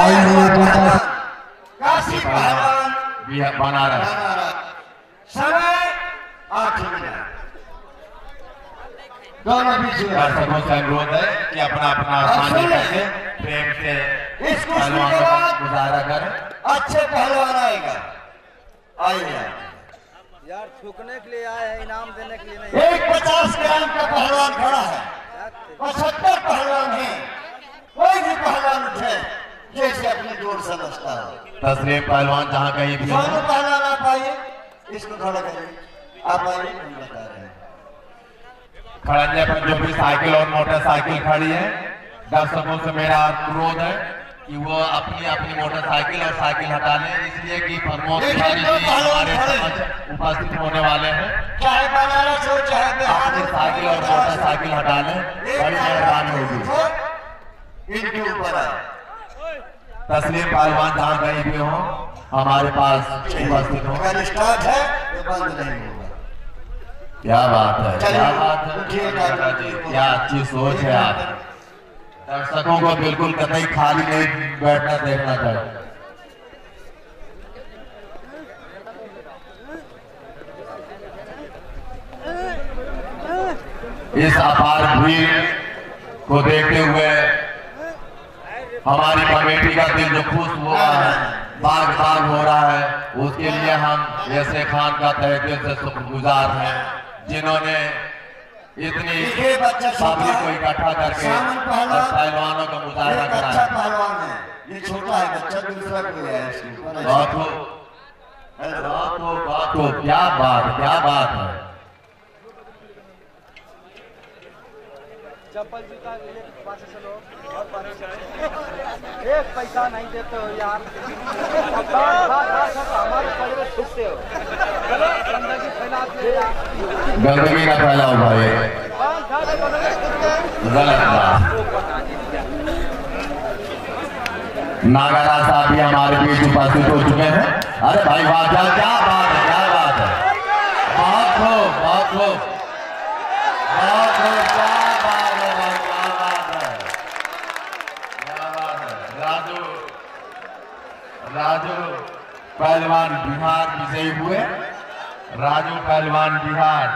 आए हुए काशी पहलवान बनारस समय आठ मिनट दोनों बीच दर्शकों से अनुरोध है कि अपना अपना सामने करके प्रेम से इस कुश्ती के बाद गुजारा करें अच्छे पहलवान आएगा आइए यार थूकने के लिए आए हैं इनाम देने के लिए नहीं एक पचास ग्राम का पहलवान खड़ा है पचहत्तर पहलवान है कोई भी पहलवान उठे जैसे अपनी ज़ोर समझता है। तस्लीम पहलवान जहाँ कहीं भी हो। दोनों पहलवान आप आइए। इसको खड़ा करिए। आप आइए हम बता रहे हैं। खड़ंजे पर जो भी साइकिल और मोटरसाइकिल खड़ी है। दर्शकों से मेरा अनुरोध है कि वो अपनी अपनी मोटरसाइकिल और साइकिल हटा लें। इसलिए कि प्रमोद उपस्थित होने वाले हैं। चाहे बनारस हो चाहे बिहार साइकिल और मोटरसाइकिल हटा लें। बड़ी मेहरबानी होगी। इनके ऊपर आए। तस्लीम पहलवान जहाँ कहीं भी हो हमारे पास उपस्थित हो। अगर स्टार्ट है तो बंद नहीं होगा क्या बात है क्या बात है। क्या अच्छी सोच है आप। दर्शकों को बिल्कुल कतई खाली नहीं बैठना देखना चाहिए इस अपार भीड़ को देखते हुए हमारी कमेटी का दिल जो खुश हुआ है। बाग बाग हो रहा है उसके लिए हम ऐसे खान का तहे दिल से शुक्रगुजार हैं जिन्होंने इतनी पब्लिक को इकट्ठा करके और पहलवानों का मुजाहरा अच्छा कराया। है। ये छोटा है बच्चा दूसरा कोई है इसके। ऊपर हो हो बहुत हो क्या बात क्या बात है। चप्पल जूता ले पास से लो और एक पैसा नहीं देते हो यार। बात बात बात हमारे पहले थूकते हो। चलो गंदगी फैलाते हो गंदगी का फैलाव भाई। गलत बात। नागरा साहब भी हमारे बीच उपस्थित हो चुके हैं। अरे भाई वाह क्या क्या बात है क्या बात है। बहुत हो बहुत हो। बहुत राजू राजू पहलवान बिहार विजयी हुए। राजू पहलवान बिहार।